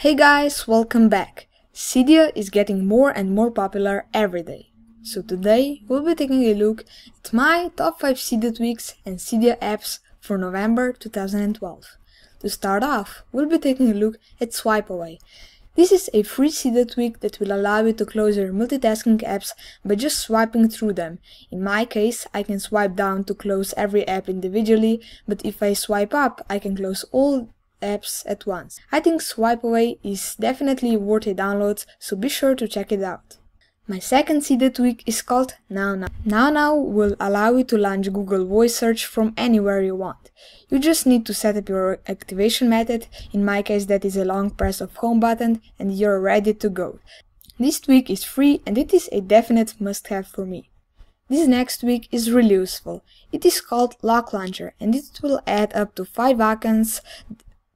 Hey guys, welcome back. Cydia is getting more and more popular every day. So today we'll be taking a look at my top 5 Cydia tweaks and Cydia apps for November 2012. To start off, we'll be taking a look at SwipeAway. This is a free Cydia tweak that will allow you to close your multitasking apps by just swiping through them. In my case, I can swipe down to close every app individually, but if I swipe up, I can close all apps at once. I think SwipeAway is definitely worth a download, so be sure to check it out. My second Cydia tweak is called NowNow. Now Now will allow you to launch Google Voice Search from anywhere you want. You just need to set up your activation method, in my case that is a long press of home button, and you're ready to go. This tweak is free and it is a definite must-have for me. This next tweak is really useful. It is called LockLauncher and it will add up to 5 icons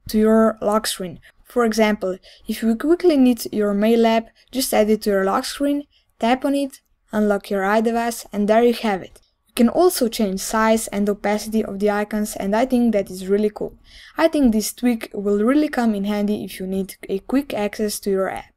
to your lock screen. For example, if you quickly need your mail app, just add it to your lock screen, tap on it, unlock your iDevice, and there you have it. You can also change size and opacity of the icons and I think that is really cool. I think this tweak will really come in handy if you need a quick access to your app.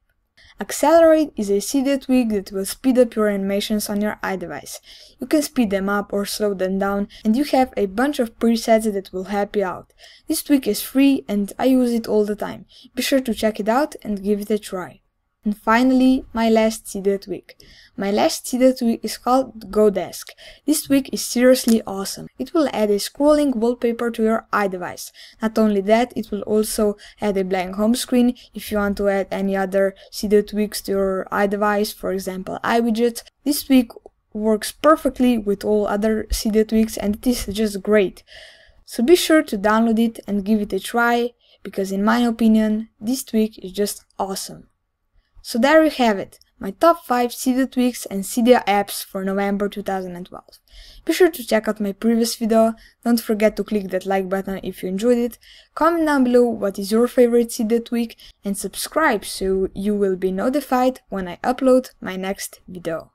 Accelerate is a Cydia tweak that will speed up your animations on your iDevice. You can speed them up or slow them down and you have a bunch of presets that will help you out. This tweak is free and I use it all the time. Be sure to check it out and give it a try. And finally, my last Cydia tweak. My last Cydia tweak is called GoDesk. This tweak is seriously awesome. It will add a scrolling wallpaper to your iDevice. Not only that, it will also add a blank home screen if you want to add any other Cydia tweaks to your iDevice, for example iWidget. This tweak works perfectly with all other Cydia tweaks and it is just great. So be sure to download it and give it a try because in my opinion, this tweak is just awesome. So there you have it, my top 5 Cydia tweaks and Cydia apps for November 2012. Be sure to check out my previous video, don't forget to click that like button if you enjoyed it, comment down below what is your favorite Cydia tweak and subscribe so you will be notified when I upload my next video.